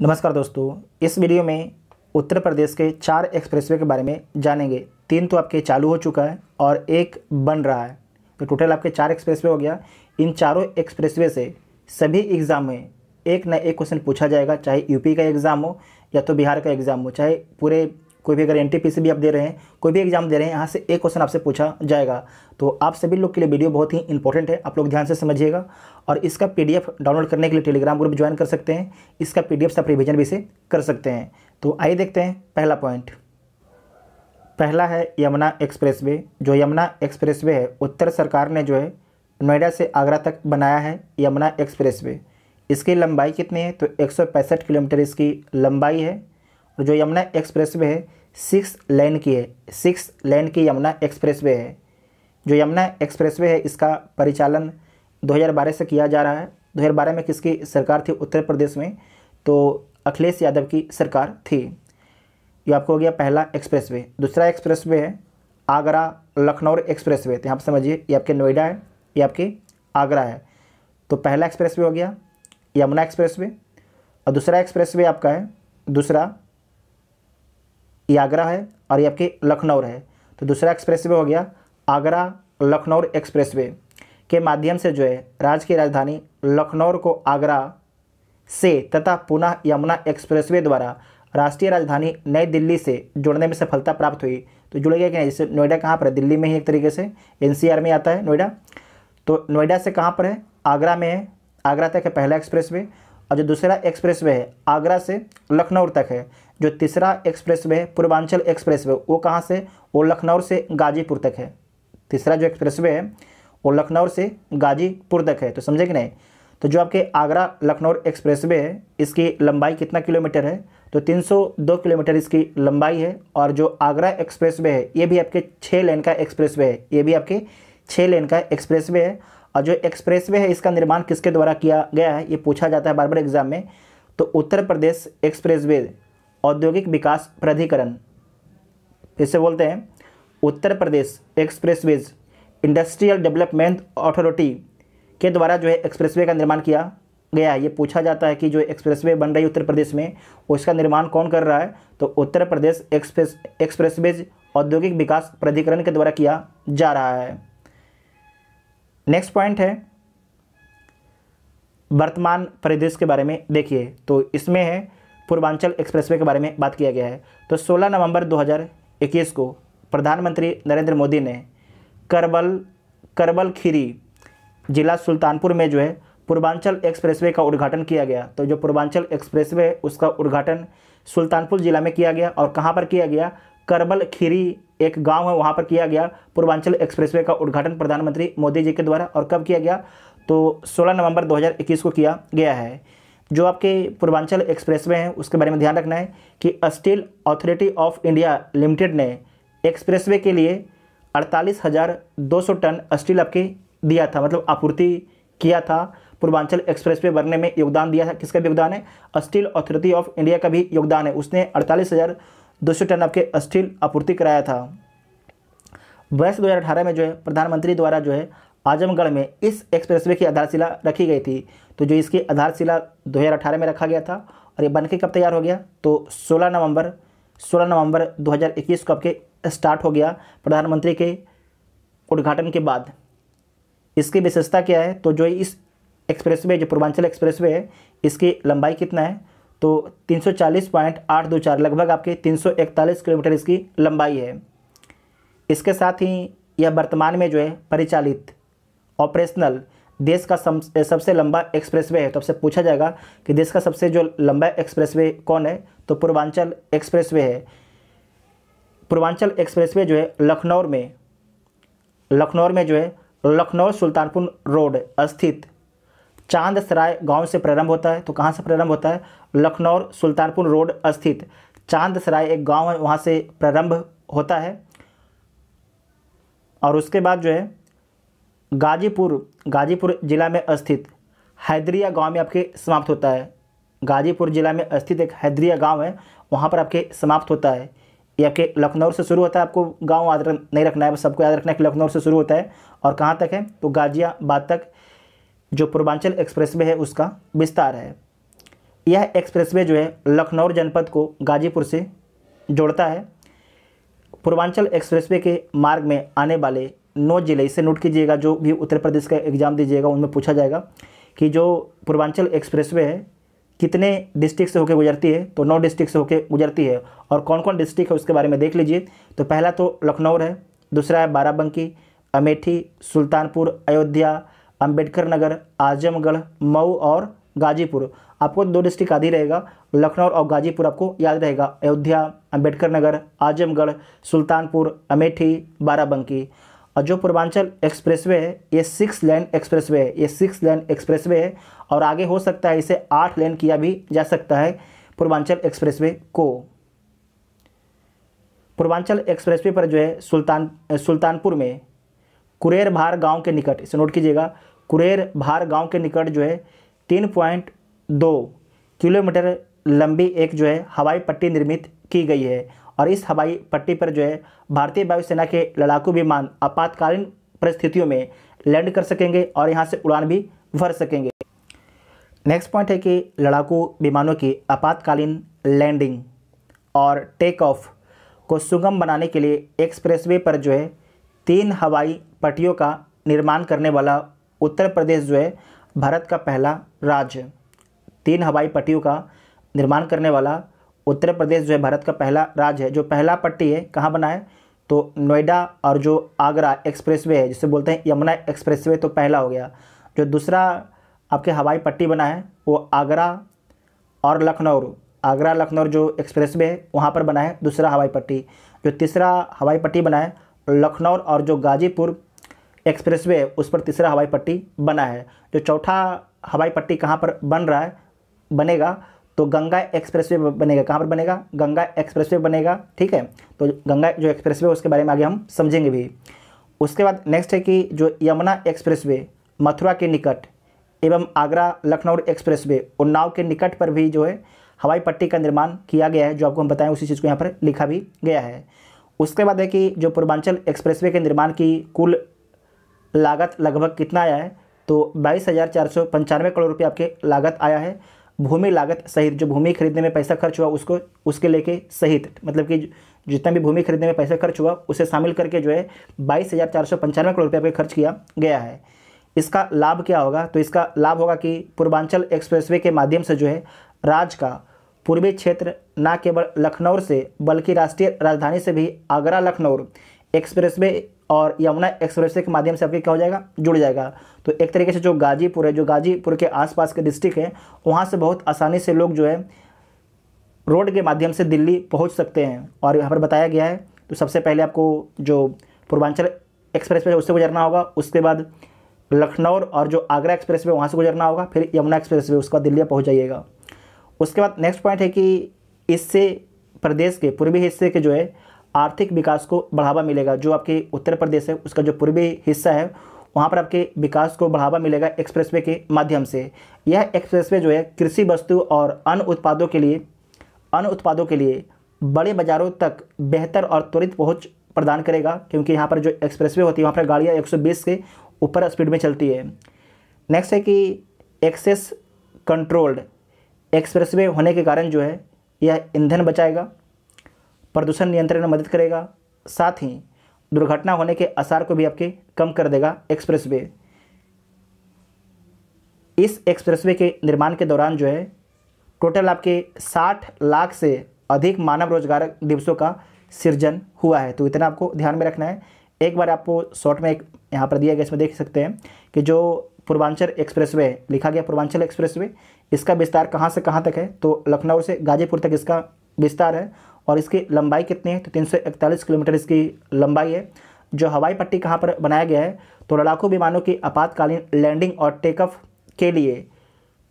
नमस्कार दोस्तों, इस वीडियो में उत्तर प्रदेश के चार एक्सप्रेसवे के बारे में जानेंगे। तीन तो आपके चालू हो चुका है और एक बन रहा है। तो टोटल आपके चार एक्सप्रेसवे हो गया। इन चारों एक्सप्रेसवे से सभी एग्ज़ाम में एक न एक क्वेश्चन पूछा जाएगा, चाहे यूपी का एग्ज़ाम हो या तो बिहार का एग्ज़ाम हो, चाहे पूरे कोई भी अगर एनटीपीसी भी आप दे रहे हैं, कोई भी एग्ज़ाम दे रहे हैं, यहाँ से एक क्वेश्चन आपसे पूछा जाएगा। तो आप सभी लोग के लिए वीडियो बहुत ही इंपॉर्टेंट है, आप लोग ध्यान से समझिएगा। और इसका पीडीएफ डाउनलोड करने के लिए टेलीग्राम ग्रुप ज्वाइन कर सकते हैं। इसका पीडीएफ से आप रिविजन भी से कर सकते हैं। तो आइए देखते हैं पहला पॉइंट पहला है यमुना एक्सप्रेसवे जो यमुना एक्सप्रेसवे है, उत्तर सरकार ने जो है नोएडा से आगरा तक बनाया है यमुना एक्सप्रेसवे इसकी लंबाई कितनी है? तो एक सौ पैंसठ किलोमीटर इसकी लंबाई है। जो यमुना एक्सप्रेस वे है सिक्स लेन की है सिक्स लेन की यमुना एक्सप्रेस वे है। जो यमुना एक्सप्रेस वे है, इसका परिचालन 2012 से किया जा रहा है। 2012 में किसकी सरकार थी? उत्तर प्रदेश में। तो अखिलेश यादव की सरकार थी। ये आपको हो गया पहला एक्सप्रेस वे। दूसरा एक्सप्रेस वे है, आगरा लखनऊ एक्सप्रेसवे तो यहाँ पर समझिए, ये आपके नोएडा है, ये आपके आगरा है। तो पहला एक्सप्रेसवे हो गया यमुना एक्सप्रेसवे और दूसरा एक्सप्रेसवे आपका है, दूसरा ये आगरा है और ये आपके लखनऊ है तो दूसरा एक्सप्रेसवे हो गया आगरा लखनऊ एक्सप्रेसवे के माध्यम से जो है राज्य की राजधानी लखनऊ को आगरा से तथा पुनः यमुना एक्सप्रेसवे द्वारा राष्ट्रीय राजधानी नई दिल्ली से जुड़ने में सफलता प्राप्त हुई। तो जुड़ गया कि नहीं जैसे नोएडा कहाँ पर है? दिल्ली में ही एक तरीके से एनसीआर में आता है नोएडा। तो नोएडा से कहाँ पर है? आगरा में है। आगरा तक है पहला एक्सप्रेसवे और जो दूसरा एक्सप्रेसवे है, आगरा से लखनऊ तक है। जो तीसरा एक्सप्रेस वे है पूर्वांचल एक्सप्रेस वे, वो कहाँ से? वो लखनऊ से गाजीपुर तक है। तीसरा जो एक्सप्रेस वे है, वो लखनऊ से गाजीपुर तक है। तो समझे कि नहीं? तो जो आपके आगरा लखनऊ एक्सप्रेस वे है, इसकी लंबाई कितना किलोमीटर है? तो 302 किलोमीटर इसकी लंबाई है। और जो आगरा एक्सप्रेस वे है, ये भी आपके छः लेन का एक्सप्रेस वे है। ये भी आपके छः लेन का एक्सप्रेस वे है। और जो एक्सप्रेस वे है, इसका निर्माण किसके द्वारा किया गया है, ये पूछा जाता है बार बार एग्ज़ाम में। तो उत्तर प्रदेश एक्सप्रेसवे औद्योगिक विकास प्राधिकरण। इसे बोलते हैं Uttar Pradesh expressways industrial development authority के द्वारा जो है एक्सप्रेसवे का निर्माण किया गया है। ये पूछा जाता है कि जो एक्सप्रेसवे बन रही है उत्तर प्रदेश में, उसका निर्माण कौन कर रहा है? तो उत्तर प्रदेश एक्सप्रेस, एक्सप्रेसवेज औद्योगिक विकास प्राधिकरण के द्वारा किया जा रहा है। नेक्स्ट पॉइंट है वर्तमान परिदृश्य के बारे में देखिए। तो इसमें है पूर्वांचल एक्सप्रेसवे के बारे में बात किया गया है। तो 16 नवंबर 2021 को प्रधानमंत्री नरेंद्र मोदी ने करबल करबल खीरी जिला सुल्तानपुर में जो है पूर्वांचल एक्सप्रेसवे का उद्घाटन किया गया। तो जो पूर्वांचल एक्सप्रेसवे है, उसका उद्घाटन सुल्तानपुर जिला में किया गया और कहाँ पर किया गया? करबल खीरी एक गाँव है, वहाँ पर किया गया पूर्वांचल एक्सप्रेसवे का उद्घाटन प्रधानमंत्री मोदी जी के द्वारा और कब किया गया? तो 16 नवंबर 2021 को किया गया है। जो आपके पूर्वांचल एक्सप्रेस वे हैं, उसके बारे में ध्यान रखना है कि steel authority of India limited ने एक्सप्रेसवे के लिए अड़तालीस हज़ार दो सौ टन स्टील आपके दिया था मतलब आपूर्ति किया था। पूर्वांचल एक्सप्रेसवे बनने में योगदान दिया था। किसका भी योगदान है? स्टील अथॉरिटी ऑफ़ इंडिया का भी योगदान है। उसने अड़तालीस हज़ार दो सौ टन आपके स्टील आपूर्ति कराया था। वर्ष 2018 में जो है, प्रधानमंत्री द्वारा जो है, आजमगढ़ में इस एक्सप्रेसवे की आधारशिला रखी गई थी। तो जो इसकी आधारशिला 2018 में रखा गया था और ये बनके कब तैयार हो गया? तो 16 नवंबर 16 नवंबर 2021 को आपके स्टार्ट हो गया प्रधानमंत्री के उद्घाटन के बाद। इसकी विशेषता क्या है? तो जो इस एक्सप्रेसवे, जो पूर्वांचल एक्सप्रेसवे है, इसकी लंबाई कितना है? तो 340.824 लगभग आपके 341 किलोमीटर इसकी लंबाई है। इसके साथ ही यह वर्तमान में जो है परिचालित, ऑपरेशनल देश का सबसे लंबा एक्सप्रेसवे है। तो आपसे पूछा जाएगा कि देश का सबसे जो लंबा एक्सप्रेसवे कौन है? तो पूर्वांचल एक्सप्रेसवे है। पूर्वांचल एक्सप्रेसवे जो है लखनऊ में लखनऊ में जो है लखनऊ सुल्तानपुर रोड स्थित चाँद सराय गाँव से प्रारंभ होता है। तो कहाँ से प्रारंभ होता है? लखनऊ सुल्तानपुर रोड स्थित चाँद सराय एक गाँव है, वहाँ से प्रारंभ होता है। और उसके बाद जो है गाजीपुर गाजीपुर ज़िला में स्थित हैदरिया गाँव में आपके समाप्त होता है। गाजीपुर ज़िला में स्थित एक हैदरिया गाँव है, वहाँ पर आपके समाप्त होता है। ये आपके लखनऊ से शुरू होता है, आपको गाँव याद नहीं रखना है सबको याद रखना है कि लखनऊ से शुरू होता है। और कहाँ तक है? तो गाजियाबाद तक, जो पूर्वांचल एक्सप्रेस है, उसका विस्तार है। यह एक्सप्रेसवे जो है, लखनऊ जनपद को गाजीपुर से जोड़ता है। पूर्वांचल एक्सप्रेसवे के मार्ग में आने वाले नौ ज़िले इसे नोट कीजिएगा, जो भी उत्तर प्रदेश का एग्ज़ाम दीजिएगा, उनमें पूछा जाएगा कि जो पूर्वांचल एक्सप्रेसवे है, कितने डिस्ट्रिक्ट से होकर गुजरती है? तो नौ डिस्ट्रिक्ट से होकर गुजरती है। और कौन कौन डिस्ट्रिक्ट है उसके बारे में देख लीजिए। तो पहला तो लखनऊ है, दूसरा है बाराबंकी, अमेठी, सुल्तानपुर, अयोध्या, अंबेडकर नगर, आजमगढ़, मऊ और गाजीपुर। आपको दो डिस्ट्रिक्ट आदि रहेगा, लखनऊ और गाजीपुर आपको याद रहेगा। अयोध्या अंबेडकर नगर, आजमगढ़, सुल्तानपुर, अमेठी, बाराबंकी। और जो पूर्वांचल एक्सप्रेसवे है, ये सिक्स लेन एक्सप्रेसवे है, ये सिक्स लेन एक्सप्रेसवे है, और आगे हो सकता है इसे आठ लेन किया भी जा सकता है पूर्वांचल एक्सप्रेसवे को। पूर्वांचल एक्सप्रेसवे पर जो है, सुल्तान, सुल्तानपुर में कुरेर भार गाँव के निकट, इसे नोट कीजिएगा कुरेर भार गाँव के निकट जो है, तीन पॉइंट दो किलोमीटर लंबी एक जो है, हवाई पट्टी निर्मित की गई है। और इस हवाई पट्टी पर जो है, भारतीय वायुसेना के लड़ाकू विमान आपातकालीन परिस्थितियों में लैंड कर सकेंगे और यहाँ से उड़ान भी भर सकेंगे। नेक्स्ट पॉइंट है कि लड़ाकू विमानों की आपातकालीन लैंडिंग और टेक ऑफ़ को सुगम बनाने के लिए एक्सप्रेसवे पर जो है, तीन हवाई पट्टियों का निर्माण करने वाला उत्तर प्रदेश जो है, भारत का पहला राज्य। तीन हवाई पट्टियों का निर्माण करने वाला उत्तर प्रदेश जो है भारत का पहला राज्य है, जो पहला पट्टी है, कहाँ बना है? तो नोएडा और जो आगरा एक्सप्रेसवे है, जिसे बोलते हैं यमुना एक्सप्रेसवे तो पहला हो गया। जो दूसरा आपके हवाई पट्टी बना है, वो आगरा और लखनऊ। आगरा, लखनऊ जो एक्सप्रेसवे है, वहाँ पर बना है दूसरा हवाई पट्टी। जो तीसरा हवाई पट्टी बना है, लखनऊ और जो गाजीपुर एक्सप्रेसवे है, उस पर तीसरा हवाई पट्टी बना है। जो चौथा हवाई पट्टी कहाँ पर बन रहा है, बनेगा तो गंगा एक्सप्रेसवे बनेगा, कहाँ पर बनेगा? गंगा एक्सप्रेसवे बनेगा, ठीक है? तो गंगा जो एक्सप्रेसवे उसके बारे में आगे हम समझेंगे भी। उसके बाद नेक्स्ट है कि जो यमुना एक्सप्रेसवे मथुरा के निकट एवं आगरा लखनऊ एक्सप्रेसवे उन्नाव के निकट पर भी जो है, हवाई पट्टी का निर्माण किया गया है, जो आपको हम बताएँ, उसी चीज़ को यहाँ पर लिखा भी गया है। उसके बाद है कि जो पूर्वांचल एक्सप्रेसवे के निर्माण की कुल लागत लगभग कितना आया है? तो बाईस हज़ार चार सौ पंचानवे करोड़ रुपये आपके लागत आया है। भूमि लागत सहित जो भूमि खरीदने में पैसा खर्च हुआ उसको, उसके लेके सहित मतलब कि जितना भी भूमि खरीदने में पैसा खर्च हुआ उसे शामिल करके जो है बाईस हज़ार चार सौ पंचानवे करोड़ रुपये पे खर्च किया गया है। इसका लाभ क्या होगा? तो इसका लाभ होगा कि पूर्वांचल एक्सप्रेसवे के माध्यम से जो है राज्य का पूर्वी क्षेत्र न केवल लखनऊ से बल्कि राष्ट्रीय राजधानी से भी आगरा लखनऊ एक्सप्रेसवे और यमुना एक्सप्रेसवे के माध्यम से आपके क्या हो जाएगा? जुड़ जाएगा। तो एक तरीके से जो गाजीपुर है, जो गाजीपुर के आसपास के डिस्ट्रिक्ट है, वहाँ से बहुत आसानी से लोग जो है रोड के माध्यम से दिल्ली पहुँच सकते हैं। और यहाँ पर बताया गया है तो सबसे पहले आपको जो पूर्वांचल एक्सप्रेस वे उससे गुजरना होगा। उसके बाद लखनऊ और जो आगरा एक्सप्रेस वे वहाँ से गुजरना होगा। फिर यमुना एक्सप्रेस वे, उसका दिल्ली पहुँच जाइएगा उसके बाद नेक्स्ट पॉइंट है कि इससे प्रदेश के, पूर्वी हिस्से के जो है आर्थिक विकास को बढ़ावा मिलेगा। जो आपके उत्तर प्रदेश है, उसका जो पूर्वी हिस्सा है, वहाँ पर आपके विकास को बढ़ावा मिलेगा एक्सप्रेसवे के माध्यम से। यह एक्सप्रेसवे जो है, कृषि वस्तु और अन्य उत्पादों के लिए, अन्य उत्पादों के लिए बड़े बाज़ारों तक बेहतर और त्वरित पहुँच प्रदान करेगा, क्योंकि यहाँ पर जो एक्सप्रेसवे होती है, वहाँ पर गाड़ियाँ 120 के ऊपर स्पीड में चलती है। नेक्स्ट है कि एक्सेस कंट्रोल्ड एक्सप्रेसवे होने के कारण जो है, यह ईंधन बचाएगा। प्रदूषण नियंत्रण में मदद करेगा। साथ ही, दुर्घटना होने के आसार को भी आपके कम कर देगा एक्सप्रेसवे। इस एक्सप्रेसवे के निर्माण के दौरान जो है, टोटल आपके 60 लाख से अधिक मानव रोज़गार दिवसों का सृजन हुआ है। तो इतना आपको ध्यान में रखना है। एक बार आपको शॉर्ट में एक यहाँ पर दिया गया, इसमें देख सकते हैं कि जो पूर्वांचल एक्सप्रेसवे लिखा गया पूर्वांचल एक्सप्रेसवे, इसका विस्तार कहाँ से कहाँ तक है? तो लखनऊ से गाजीपुर तक इसका विस्तार है और इसकी लंबाई कितनी है? तो तीन सौ इकतालीस किलोमीटर इसकी लंबाई है। जो हवाई पट्टी कहाँ पर बनाया गया है तो लड़ाकू विमानों की आपातकालीन लैंडिंग और टेकअप के लिए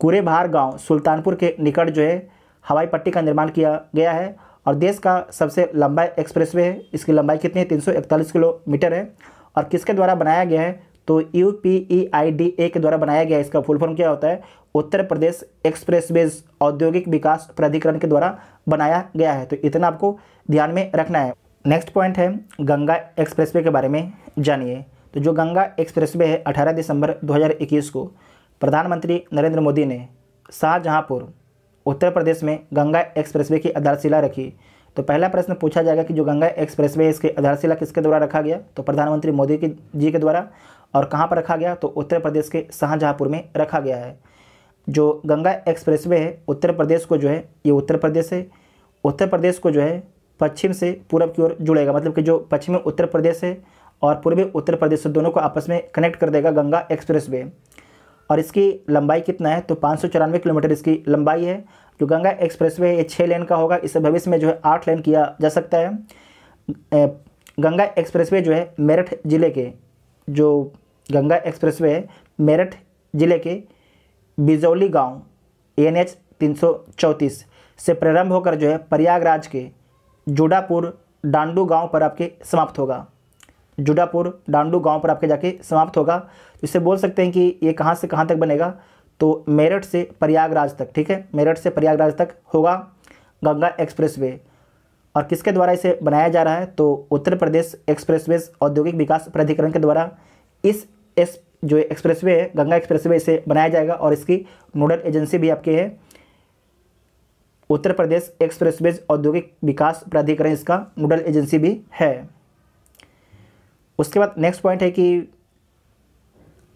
कुरेभार गाँव, सुल्तानपुर के निकट जो है, हवाई पट्टी का निर्माण किया गया है। और देश का सबसे लंबा एक्सप्रेसवे है। इसकी लंबाई कितनी है? तीन सौ इकतालीस किलोमीटर है। और किसके द्वारा बनाया गया है? तो U P E I D A के द्वारा बनाया गया इसका फुल फॉर्म क्या होता है? उत्तर प्रदेश एक्सप्रेसवेज औद्योगिक विकास प्राधिकरण के द्वारा बनाया गया है। तो इतना आपको ध्यान में रखना है। नेक्स्ट पॉइंट है, गंगा एक्सप्रेसवे के बारे में जानिए। तो जो गंगा एक्सप्रेसवे है 18 दिसंबर 2021 को, प्रधानमंत्री नरेंद्र मोदी ने शाहजहाँपुर, उत्तर प्रदेश में गंगा एक्सप्रेसवे की आधारशिला रखी। तो पहला प्रश्न पूछा जाएगा कि जो गंगा एक्सप्रेसवे इसकी आधारशिला किसके द्वारा रखा गया? तो प्रधानमंत्री मोदी की जी के द्वारा। और कहाँ पर रखा गया? तो उत्तर प्रदेश के शाहजहाँपुर में रखा गया है। जो गंगा एक्सप्रेसवे है, उत्तर प्रदेश को जो है, ये उत्तर प्रदेश है। उत्तर प्रदेश को जो है, पश्चिम से पूर्व की ओर जुड़ेगा। मतलब कि जो पश्चिमी उत्तर प्रदेश है और पूर्वी उत्तर प्रदेश से दोनों को आपस में कनेक्ट कर देगा गंगा एक्सप्रेसवे और इसकी लंबाई कितना है? तो पाँच सौ चौरानवे किलोमीटर इसकी लंबाई है। जो गंगा एक्सप्रेस एक्सप्रेसवे ये छः लेन का होगा। इसे भविष्य में जो है, आठ लेन किया जा सकता है। गंगा एक्सप्रेसवे जो है, मेरठ ज़िले के, जो गंगा एक्सप्रेसवे, मेरठ ज़िले के बिजौली गाँव एन एच सौ प्रारंभ होकर जो है प्रयागराज के जुडापुर डांडू गाँव पर आपके समाप्त होगा। जुडापुर डांडू गाँव पर आपके जाके समाप्त होगा। इसे बोल सकते हैं कि ये कहाँ से कहाँ तक बनेगा? तो मेरठ से प्रयागराज तक, ठीक है? मेरठ से प्रयागराज तक होगा गंगा एक्सप्रेसवे। और किसके द्वारा इसे बनाया जा रहा है? तो उत्तर प्रदेश एक्सप्रेसवे औद्योगिक विकास प्राधिकरण के द्वारा इस एस जो एक्सप्रेसवे है, गंगा एक्सप्रेसवे इसे बनाया जाएगा और इसकी नोडल एजेंसी भी आपकी है। उत्तर प्रदेश एक्सप्रेसवेज औद्योगिक विकास प्राधिकरण इसका नोडल एजेंसी भी है। उसके बाद नेक्स्ट पॉइंट है कि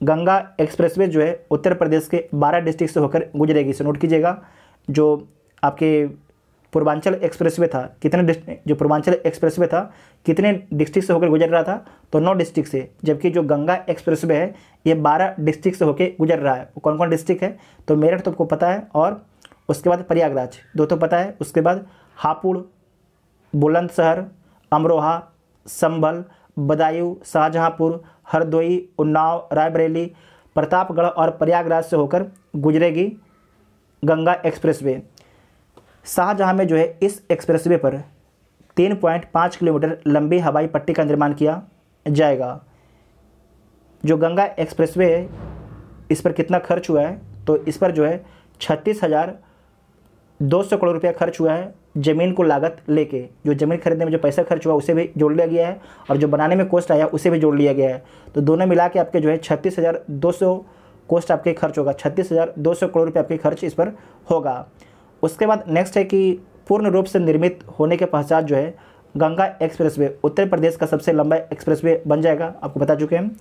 गंगा एक्सप्रेसवे जो है, उत्तर प्रदेश के 12 डिस्ट्रिक्ट से होकर गुजरेगी। इसे नोट कीजिएगा, जो आपके पूर्वांचल एक्सप्रेसवे था। कितने जो पूर्वांचल एक्सप्रेसवे था, कितने डिस्ट्रिक्ट से होकर गुजर रहा था तो नौ डिस्ट्रिक्ट से, जबकि जो गंगा एक्सप्रेसवे है, ये बारह डिस्ट्रिक्ट से होकर गुजर रहा है। वो कौन कौन डिस्ट्रिक्ट है तो मेरठ तो आपको पता है, और उसके बाद प्रयागराज, दो तो पता है, उसके बाद हापुड़, बुलंदशहर, अमरोहा, संभल, बदायूं, शाहजहाँपुर, हरदोई, उन्नाव, रायबरेली, प्रतापगढ़ और प्रयागराज से होकर गुजरेगी गंगा एक्सप्रेसवे शाहजहां में जो है इस एक्सप्रेसवे पर तीन पॉइंट पाँच किलोमीटर लंबी हवाई पट्टी का निर्माण किया जाएगा। जो गंगा एक्सप्रेसवे है, इस पर कितना खर्च हुआ है? तो इस पर जो है छत्तीस हज़ार दो सौ करोड़ रुपया खर्च हुआ है ज़मीन को लागत लेके। जो ज़मीन खरीदने में जो पैसा खर्च हुआ, उसे भी जोड़ लिया गया है और जो बनाने में कॉस्ट आया, उसे भी जोड़ लिया गया है। तो दोनों मिला के आपके जो है छत्तीस हज़ार दो सौ कॉस्ट आपके खर्च होगा। छत्तीस हज़ार दो सौ करोड़ रुपये आपके खर्च इस पर होगा। उसके बाद नेक्स्ट है कि पूर्ण रूप से निर्मित होने के पश्चात जो है, गंगा एक्सप्रेसवे उत्तर प्रदेश का सबसे लंबा एक्सप्रेसवे बन जाएगा, आपको बता चुके हैं।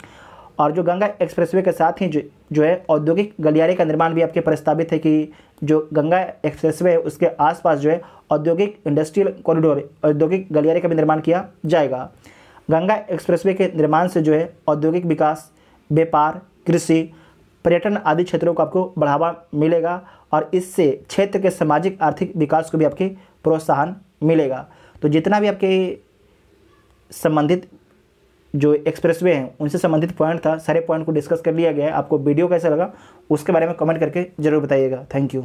और जो गंगा एक्सप्रेसवे के साथ ही जो जो है, औद्योगिक गलियारे का निर्माण भी आपके प्रस्तावित है कि जो गंगा एक्सप्रेसवे है, उसके आसपास जो है, औद्योगिक इंडस्ट्रियल कॉरिडोर औद्योगिक गलियारे का भी निर्माण किया जाएगा। गंगा एक्सप्रेसवे के निर्माण से जो है, औद्योगिक विकास, व्यापार, कृषि, पर्यटन आदि क्षेत्रों को आपको बढ़ावा मिलेगा। और इससे क्षेत्र के सामाजिक, आर्थिक विकास को भी आपके प्रोत्साहन मिलेगा। तो जितना भी आपके संबंधित जो एक्सप्रेसवे हैं, उनसे संबंधित पॉइंट था, सारे पॉइंट को डिस्कस कर लिया गया है। आपको वीडियो कैसा लगा, उसके बारे में कमेंट करके ज़रूर बताइएगा। Thank you.